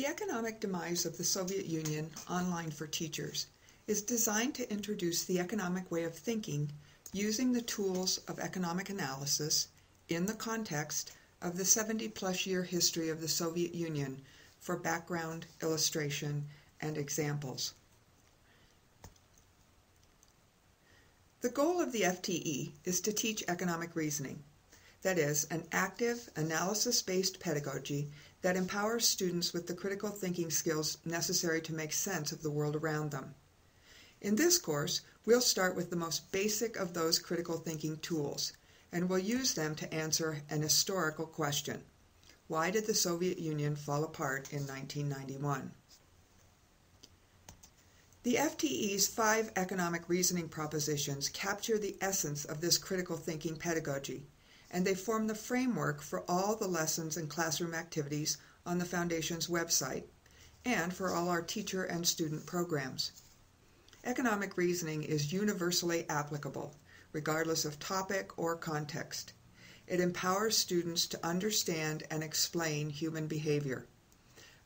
The economic demise of the Soviet Union online for teachers is designed to introduce the economic way of thinking using the tools of economic analysis in the context of the 70 plus year history of the Soviet Union for background, illustration, and examples. The goal of the FTE is to teach economic reasoning, that is, an active, analysis based pedagogy that empowers students with the critical thinking skills necessary to make sense of the world around them. In this course, we'll start with the most basic of those critical thinking tools, and we'll use them to answer an historical question. Why did the Soviet Union fall apart in 1991? The FTE's five economic reasoning propositions capture the essence of this critical thinking pedagogy, and they form the framework for all the lessons and classroom activities on the Foundation's website, and for all our teacher and student programs. Economic reasoning is universally applicable, regardless of topic or context. It empowers students to understand and explain human behavior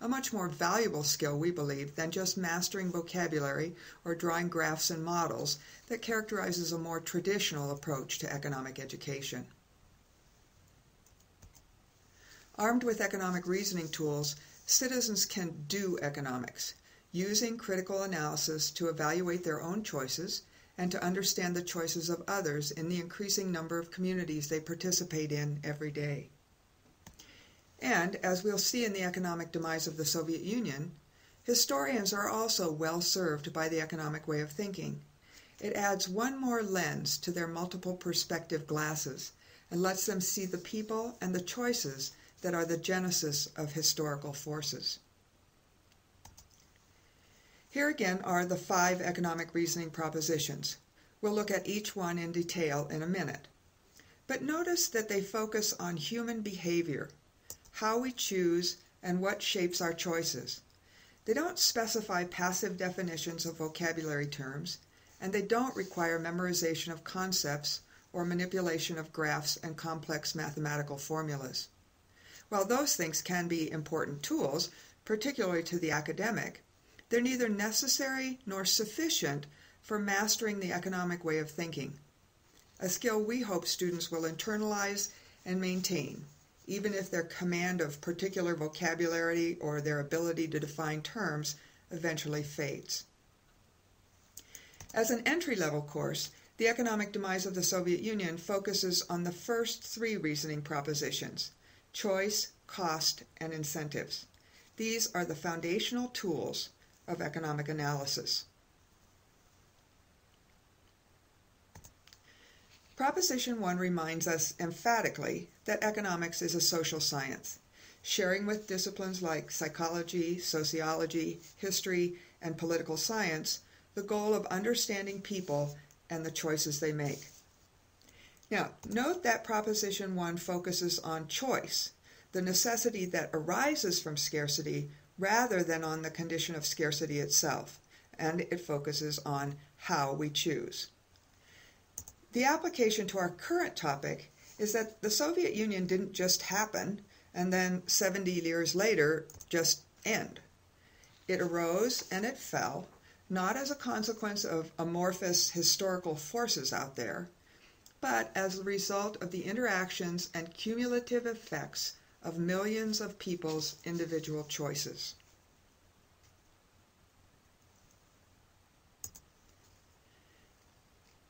a much more valuable skill, we believe, than just mastering vocabulary or drawing graphs and models that characterizes a more traditional approach to economic education. Armed with economic reasoning tools, citizens can do economics, using critical analysis to evaluate their own choices and to understand the choices of others in the increasing number of communities they participate in every day. And, as we'll see in the economic demise of the Soviet Union, historians are also well served by the economic way of thinking. It adds one more lens to their multiple perspective glasses and lets them see the people and the choices that are the genesis of historical forces. Here again are the five economic reasoning propositions. We'll look at each one in detail in a minute. But notice that they focus on human behavior how we choose, and what shapes our choices. They don't specify passive definitions of vocabulary terms, and they don't require memorization of concepts or manipulation of graphs and complex mathematical formulas. While those things can be important tools, particularly to the academic, they're neither necessary nor sufficient for mastering the economic way of thinking, a skill we hope students will internalize and maintain even if their command of particular vocabulary or their ability to define terms eventually fades. As an entry level course, the economic demise of the Soviet Union focuses on the first three reasoning propositions choice, cost, and incentives. These are the foundational tools of economic analysis. Proposition 1 reminds us emphatically that economics is a social science, sharing with disciplines like psychology, sociology, history, and political science the goal of understanding people and the choices they make. Now, note that Proposition 1 focuses on choice, the necessity that arises from scarcity, rather than on the condition of scarcity itself, and it focuses on how we choose. The application to our current topic is that the Soviet Union didn't just happen and then 70 years later just end. It arose and it fell, not as a consequence of amorphous historical forces out there, but as a result of the interactions and cumulative effects of millions of people's individual choices.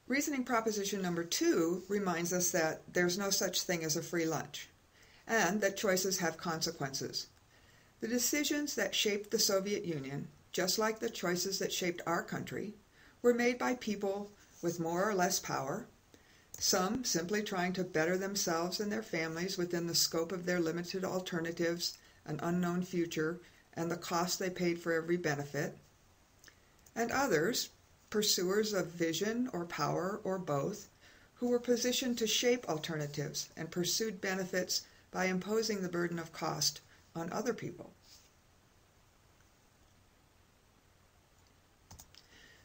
Reasoning proposition number two reminds us that there's no such thing as a free lunch, and that choices have consequences. The decisions that shaped the Soviet Union, just like the choices that shaped our country, were made by people with more or less power, some simply trying to better themselves and their families within the scope of their limited alternatives, an unknown future, and the cost they paid for every benefit, and others pursuers of vision or power or both, who were positioned to shape alternatives and pursued benefits by imposing the burden of cost on other people.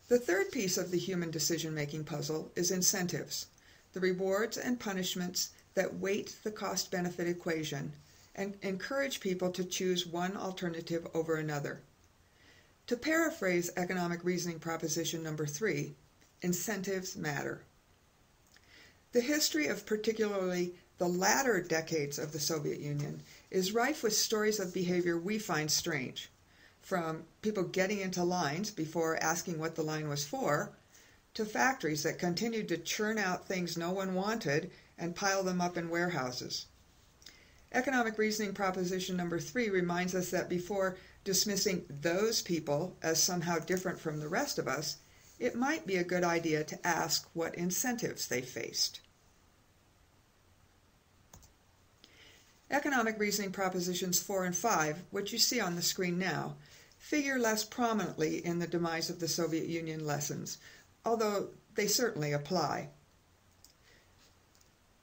The third piece of the human decision making puzzle is incentives, the rewards and punishments that weight the cost benefit equation and encourage people to choose one alternative over another. To paraphrase economic reasoning proposition number three, incentives matter. The history of particularly the latter decades of the Soviet Union is rife with stories of behavior we find strange, from people getting into lines before asking what the line was for, to factories that continued to churn out things no one wanted and pile them up in warehouses. Economic reasoning proposition number three reminds us that before dismissing those people as somehow different from the rest of us, it might be a good idea to ask what incentives they faced. Economic reasoning propositions 4 and 5, which you see on the screen now, figure less prominently in the demise of the Soviet Union lessons, although they certainly apply.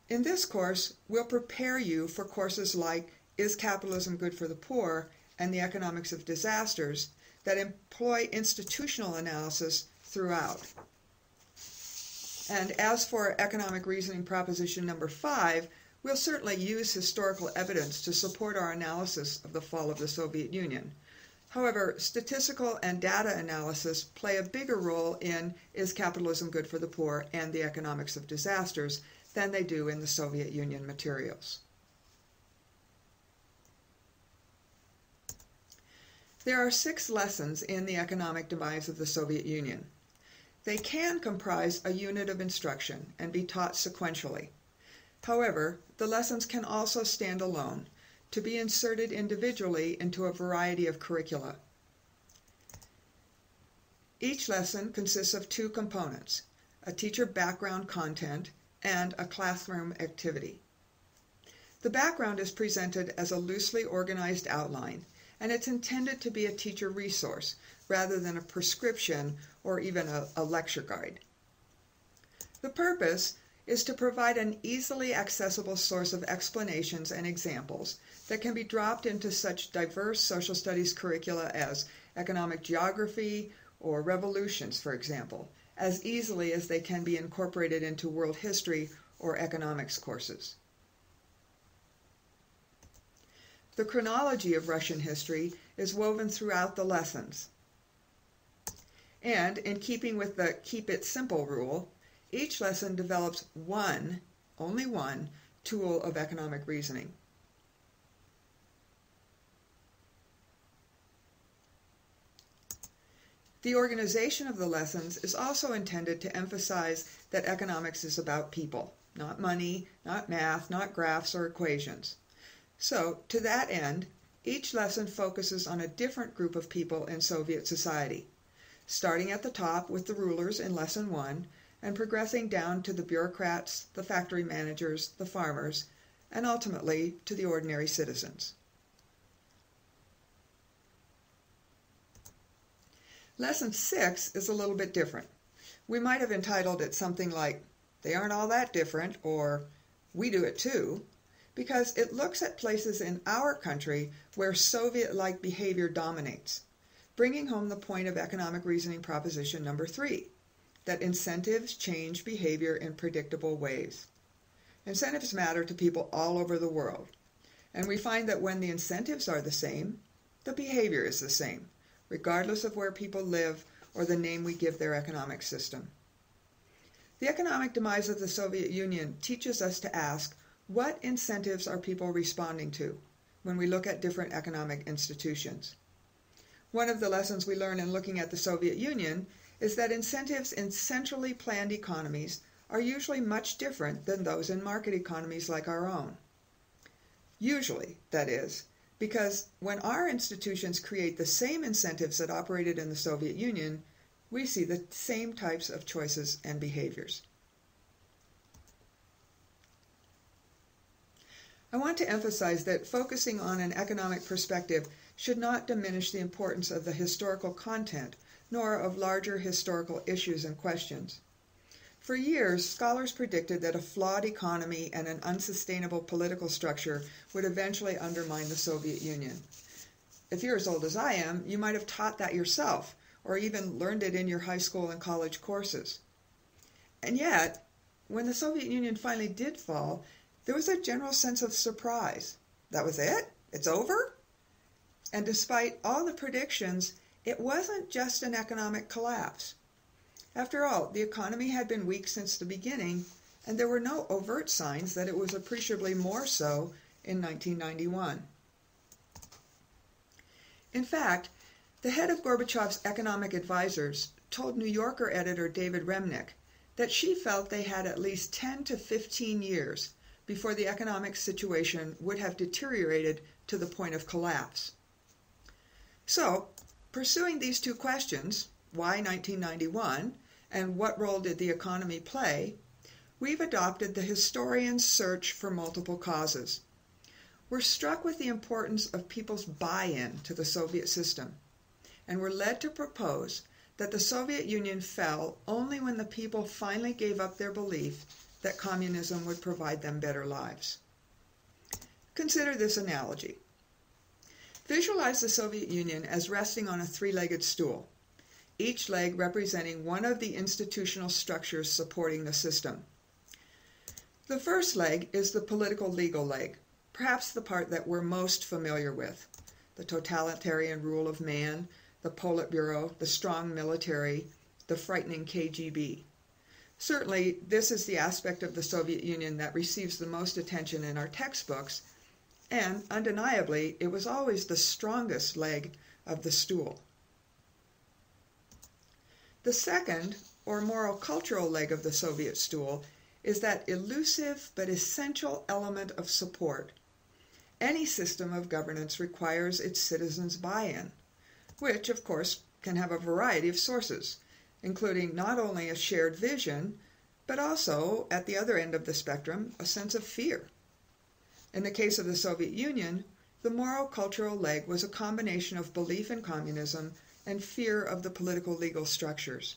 In this course, we'll prepare you for courses like Is Capitalism Good for the Poor and The Economics of Disasters that employ institutional analysis throughout. And as for economic reasoning proposition number five, We'll certainly use historical evidence to support our analysis of the fall of the Soviet Union. However, statistical and data analysis play a bigger role in Is Capitalism Good for the Poor and the Economics of Disasters than they do in the Soviet Union materials. There are six lessons in the economic demise of the Soviet Union. They can comprise a unit of instruction and be taught sequentially. However, the lessons can also stand alone, to be inserted individually into a variety of curricula. Each lesson consists of two components, a teacher background content and a classroom activity. The background is presented as a loosely organized outline, and it's intended to be a teacher resource rather than a prescription or even a, a lecture guide. The purpose is to provide an easily accessible source of explanations and examples that can be dropped into such diverse social studies curricula as economic geography or revolutions, for example, as easily as they can be incorporated into world history or economics courses. The chronology of Russian history is woven throughout the lessons. And in keeping with the keep it simple rule, each lesson develops one, only one, tool of economic reasoning. The organization of the lessons is also intended to emphasize that economics is about people, not money, not math, not graphs or equations. So, to that end, each lesson focuses on a different group of people in Soviet society, starting at the top with the rulers in Lesson 1 and progressing down to the bureaucrats, the factory managers, the farmers, and ultimately to the ordinary citizens. Lesson 6 is a little bit different. We might have entitled it something like, They Aren't All That Different, or We Do It Too, because it looks at places in our country where Soviet like behavior dominates, bringing home the point of economic reasoning proposition number three that incentives change behavior in predictable ways. Incentives matter to people all over the world. And we find that when the incentives are the same, the behavior is the same, regardless of where people live or the name we give their economic system. The economic demise of the Soviet Union teaches us to ask what incentives are people responding to when we look at different economic institutions. One of the lessons we learn in looking at the Soviet Union is that incentives in centrally planned economies are usually much different than those in market economies like our own. Usually, that is, because when our institutions create the same incentives that operated in the Soviet Union, we see the same types of choices and behaviors. I want to emphasize that focusing on an economic perspective should not diminish the importance of the historical content nor of larger historical issues and questions. For years, scholars predicted that a flawed economy and an unsustainable political structure would eventually undermine the Soviet Union. If you're as old as I am, you might have taught that yourself, or even learned it in your high school and college courses. And yet, when the Soviet Union finally did fall, there was a general sense of surprise. That was it? It's over? And despite all the predictions, it wasn't just an economic collapse. After all, the economy had been weak since the beginning, and there were no overt signs that it was appreciably more so in 1991. In fact, the head of Gorbachev's economic advisors told New Yorker editor David Remnick that she felt they had at least 10 to 15 years before the economic situation would have deteriorated to the point of collapse. So, pursuing these two questions, why 1991 and what role did the economy play, we've adopted the historian's search for multiple causes. We're struck with the importance of people's buy in to the Soviet system, and we're led to propose that the Soviet Union fell only when the people finally gave up their belief that communism would provide them better lives. Consider this analogy. Visualize the Soviet Union as resting on a three legged stool, each leg representing one of the institutional structures supporting the system. The first leg is the political legal leg, perhaps the part that we're most familiar with the totalitarian rule of man, the Politburo, the strong military, the frightening KGB. Certainly, this is the aspect of the Soviet Union that receives the most attention in our textbooks, and undeniably, it was always the strongest leg of the stool. The second, or moral cultural leg of the Soviet stool, is that elusive but essential element of support. Any system of governance requires its citizens' buy in, which, of course, can have a variety of sources, including not only a shared vision, but also, at the other end of the spectrum, a sense of fear. In the case of the Soviet Union, the moral cultural leg was a combination of belief in communism and fear of the political legal structures.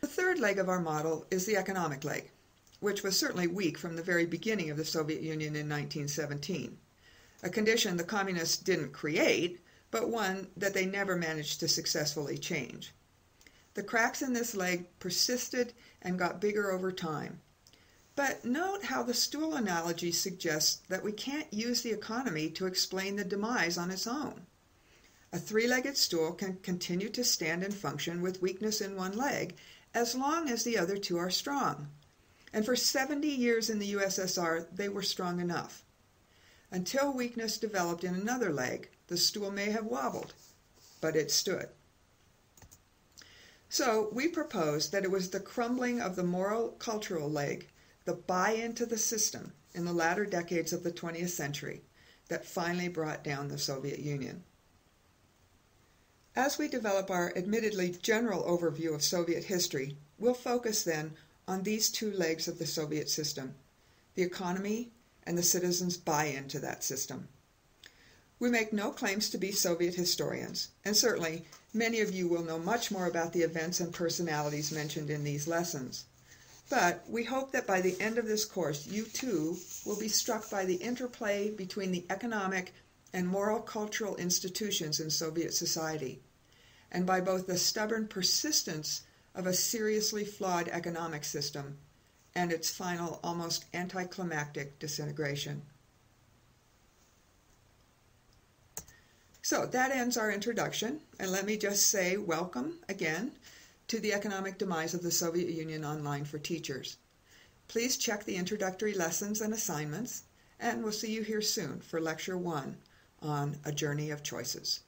The third leg of our model is the economic leg, which was certainly weak from the very beginning of the Soviet Union in 1917, a condition the communists didn't create, but one that they never managed to successfully change. The cracks in this leg persisted and got bigger over time. But note how the stool analogy suggests that we can't use the economy to explain the demise on its own. A three legged stool can continue to stand and function with weakness in one leg as long as the other two are strong. And for 70 years in the USSR, they were strong enough. Until weakness developed in another leg, the stool may have wobbled, but it stood. So we propose that it was the crumbling of the moral cultural leg, the buy into the system in the latter decades of the 20th century, that finally brought down the Soviet Union. As we develop our admittedly general overview of Soviet history, we'll focus then on these two legs of the Soviet system the economy and the citizens' buy in to that system. We make no claims to be Soviet historians, and certainly many of you will know much more about the events and personalities mentioned in these lessons. But we hope that by the end of this course, you too will be struck by the interplay between the economic and moral cultural institutions in Soviet society, and by both the stubborn persistence of a seriously flawed economic system and its final, almost anticlimactic disintegration. So that ends our introduction, and let me just say welcome again to the economic demise of the Soviet Union online for teachers. Please check the introductory lessons and assignments, and we'll see you here soon for Lecture 1 on A Journey of Choices.